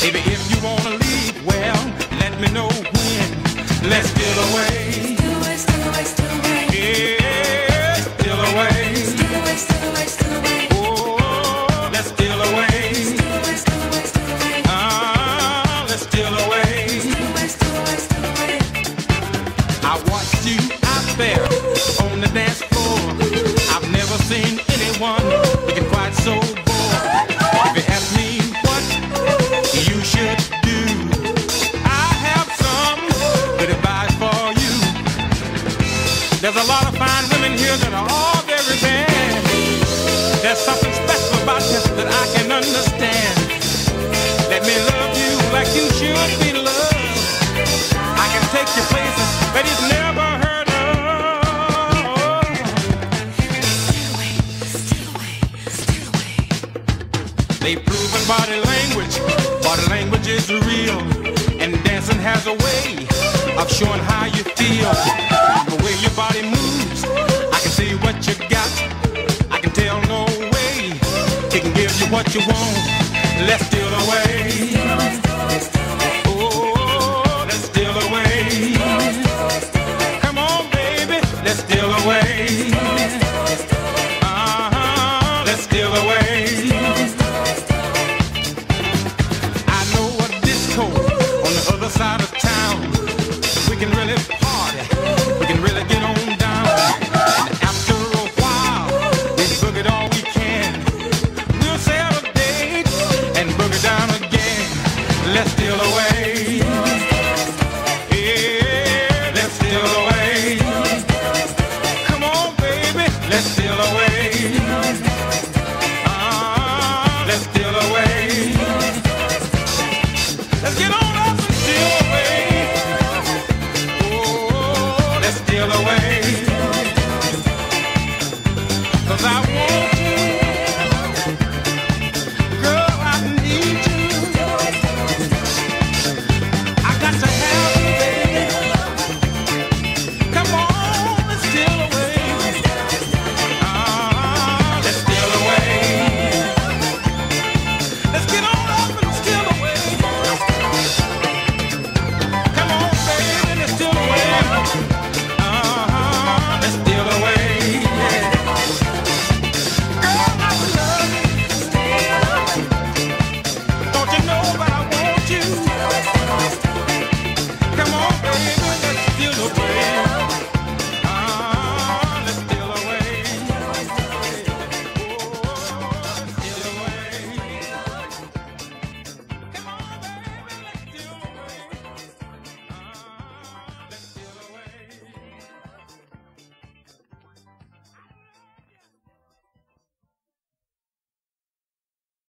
Baby, if you wanna leave, well, let me know when. Let's steal away. Yeah, steal away. Oh, let's steal away. Ah, let's steal away. I watched you out there a lot of fine women here that are all very bad. There's something special about you that I can understand. Let me love you like you should be loved. I can take you places that you've never heard of. Away, away, They've proven body language, body language is real, and dancing has a way of showing how you what you want. Let's steal away. Let's steal away. Ah, let's steal away. Let's get on up steal away. Oh, let's steal. Cause I want.